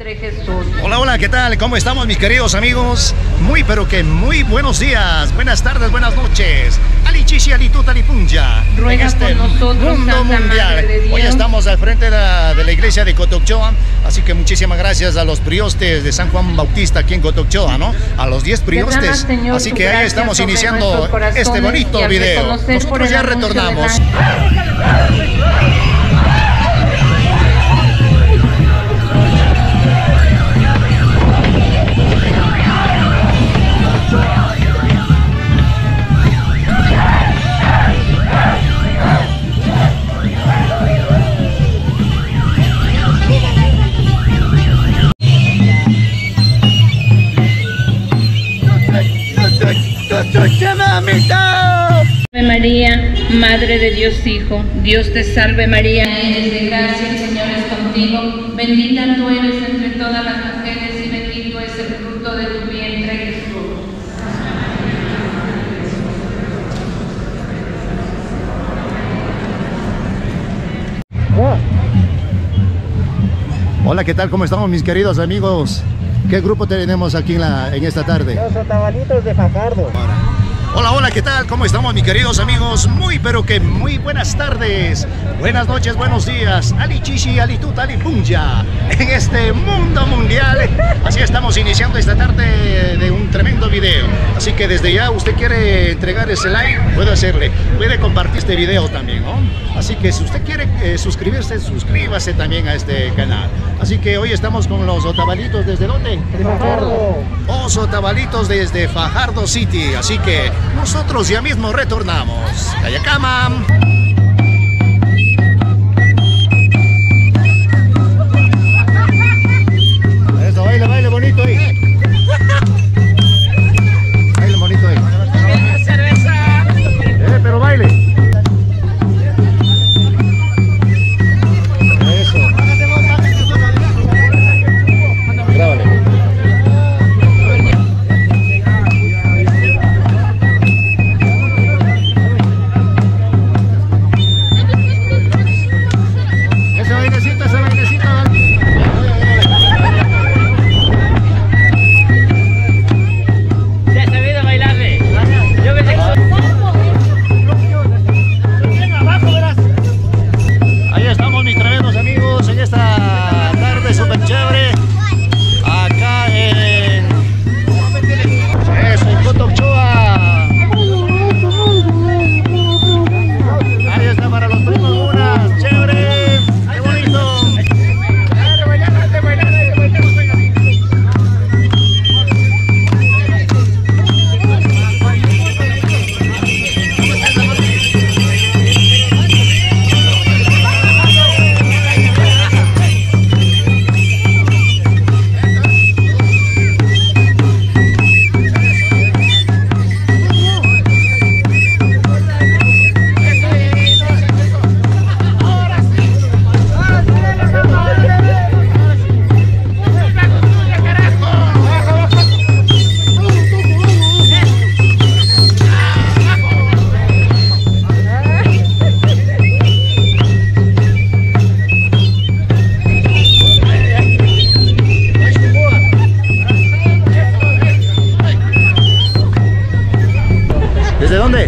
Jesús. Hola, hola, ¿qué tal? ¿Cómo estamos mis queridos amigos? Muy, pero que muy buenos días, buenas tardes, buenas noches. Alichichi, Alitut, Alipunja. Ruega en este por nosotros, mundo Santa mundial. Madre de Dios. Hoy estamos al frente de la, de la iglesia de Cotocchoa, así que muchísimas gracias a los priostes de San Juan Bautista aquí en Cotocchoa, ¿no? A los 10 Derrama, priostes. Señor, Así que ahí estamos iniciando este bonito video. Nosotros ya retornamos. Ángel. Ave María, Madre de Dios Hijo, Dios te salve María. Eres de gracia, el Señor es contigo. Bendita tú eres entre todas las mujeres y bendito es el fruto de tu vientre Jesús. Hola, ¿qué tal? ¿Cómo estamos mis queridos amigos? ¿Qué grupo tenemos aquí en, la, en esta tarde? Los otavalitos de Fajardo. Hola, hola, ¿qué tal? ¿Cómo estamos, mis queridos amigos? Muy, pero que muy buenas tardes, buenas noches, buenos días. Ali Chichi, Ali Tut, Ali Punja, en este mundo mundial. Así estamos iniciando esta tarde de un tremendo video. Así que desde ya, usted quiere entregar ese like, puede hacerle. Puede compartir este video también, ¿no? Así que si usted quiere eh, suscribirse, suscríbase también a este canal. Así que hoy estamos con los otavalitos, ¿desde dónde? De Fajardo. Otavalitos desde Fajardo City. Así que nosotros ya mismo retornamos. Cama.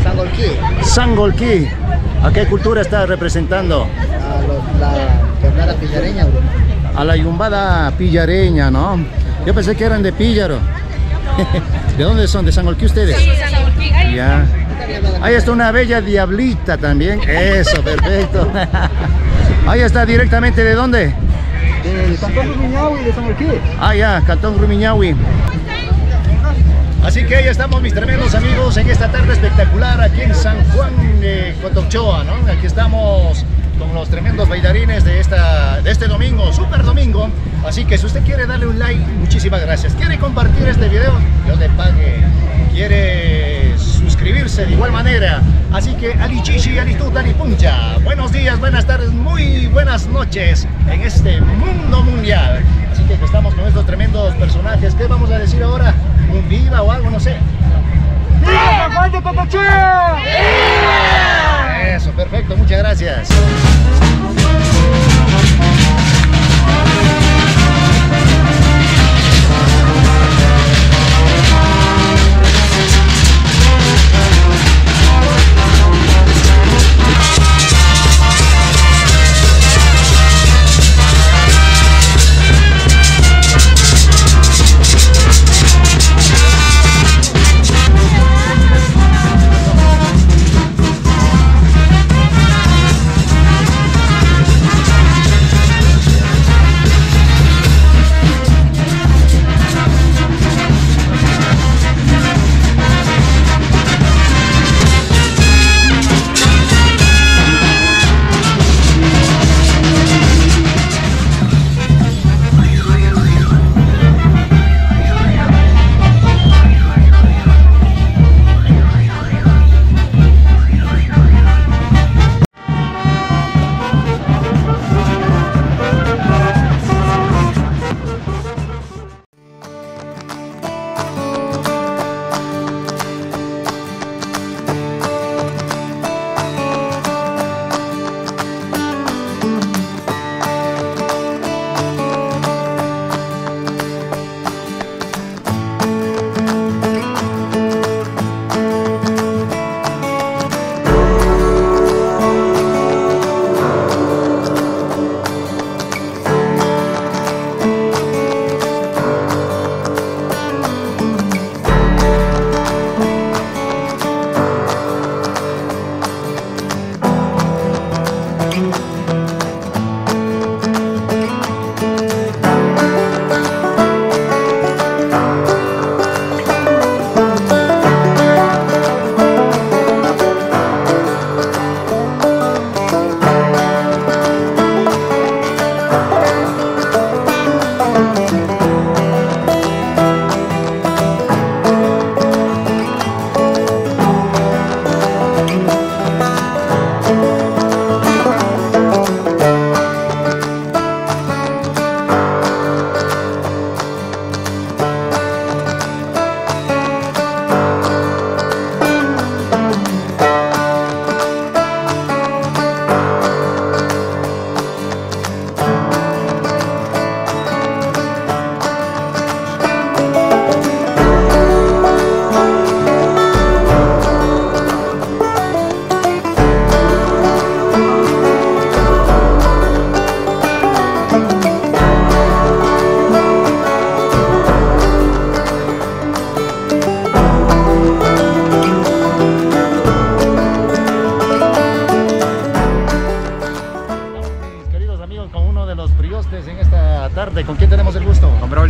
Sangolquí. Sangolquí. ¿A qué cultura está representando? A los, la jornada pillareña, bro. A la yumbada pillareña, ¿no? Yo pensé que eran de Píllaro. ¿De dónde son? ¿De Sangolquí ustedes? Ya. Ahí está una bella diablita también. Eso, perfecto. Ahí está directamente de dónde? De Cantón Rumiñahui y de Sangolquí. Ah, ya, Cantón Rumiñahui. Así que ahí estamos mis tremendos amigos en esta tarde espectacular aquí en San Juan de Cotocchoa, ¿no? Aquí estamos con los tremendos bailarines de, esta, de este domingo, super domingo. Así que si usted quiere darle un like, muchísimas gracias. Quiere compartir este video, Dios le pague. Quiere suscribirse de igual manera. Así que Ali Chichi, Ali Tut, Ali Puncha. Buenos días, buenas tardes, muy buenas noches en este mundo mundial. Así que estamos con estos tremendos personajes. ¿Qué vamos a decir ahora? ¿Un viva o algo? No sé. ¡Viva Juan de Cotocchoa! Eso, perfecto, muchas gracias.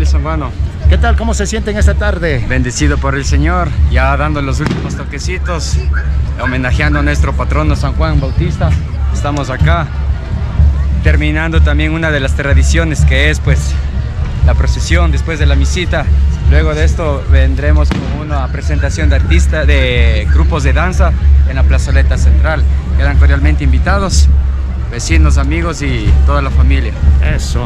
Sanjuano. ¿Qué tal? ¿Cómo se sienten esta tarde? Bendecido por el Señor, ya dando los últimos toquecitos, homenajeando a nuestro patrono San Juan Bautista. Estamos acá, terminando también una de las tradiciones que es pues la procesión después de la misita. Luego de esto vendremos con una presentación de artistas, de grupos de danza en la plazoleta central. Quedan cordialmente invitados, vecinos, amigos y toda la familia. Eso.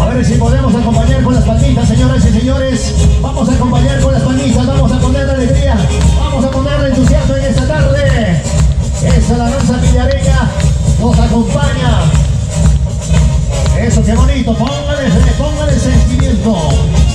A ver si podemos acompañar con las palmitas, señoras y señores. Vamos a acompañar con las palmitas, vamos a poner alegría, vamos a poner entusiasmo en esta tarde. Esa la danza villareña nos acompaña. Eso, qué bonito. Póngale, póngale sentimiento.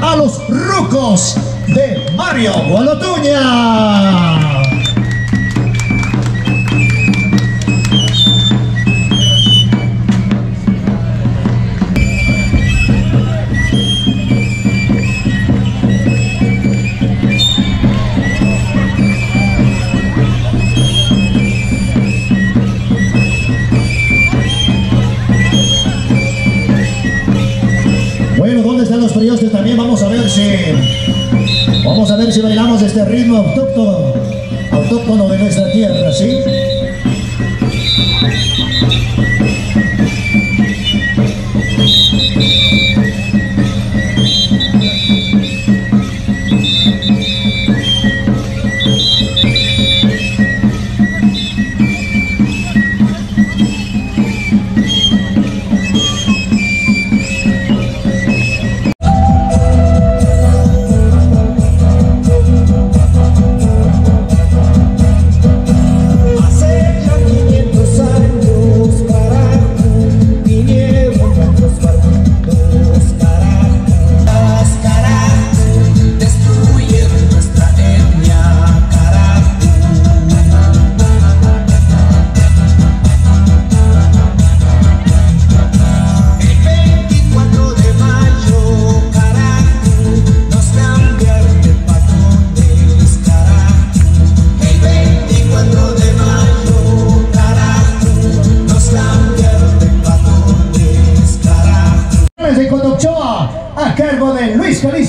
A los rucos de Mario Gualotuña. Bueno, ¿dónde están los priostes? También vamos a ver si... Vamos a ver si bailamos este ritmo autóctono, autóctono de nuestra tierra, ¿sí?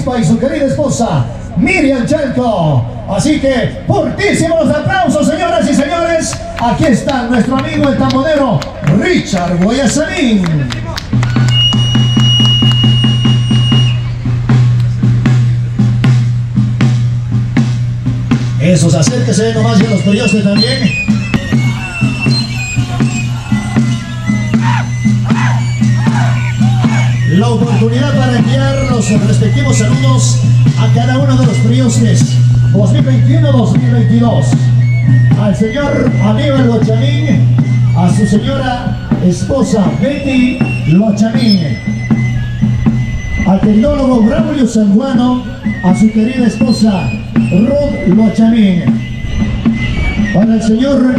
Y su querida esposa Miriam Chalco. Así que, fortísimos aplausos, señoras y señores. Aquí está nuestro amigo el tambonero Richard Guayasamín. Esos, acérquese nomás y los priostes también. la oportunidad para enviar los respectivos saludos a cada uno de los priostes 2021-2022. Al señor Aníbal Lochamín, a su señora esposa Betty Lochamín, al tecnólogo Braulio Sanjuano, a su querida esposa Ruth Lochamín. Para el señor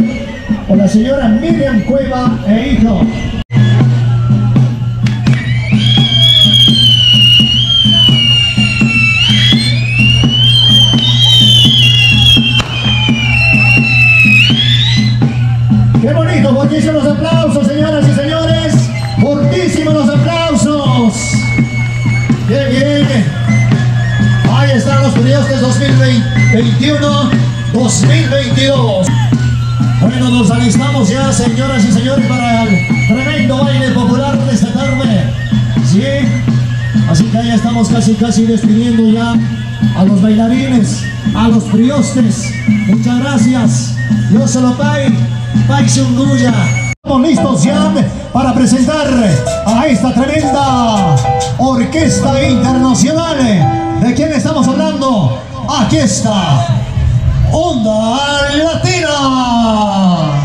o la señora Miriam Cueva e hijo. ¡Qué bonito! Fortísimos aplausos, señoras y señores. Fortísimos los aplausos. ¡Qué bien! Ahí están los periodistas 2021-2022. Bueno, nos alistamos ya, señoras y señores, para el tremendo baile popular de esta tarde. ¿Sí? Así que ya estamos casi, casi despidiendo ya a los bailarines, a los priostes. Muchas gracias. Yo se lo pai, pai Xunguya. Estamos listos ya para presentar a esta tremenda orquesta internacional. ¿De quién estamos hablando? Aquí está. Onda Latina.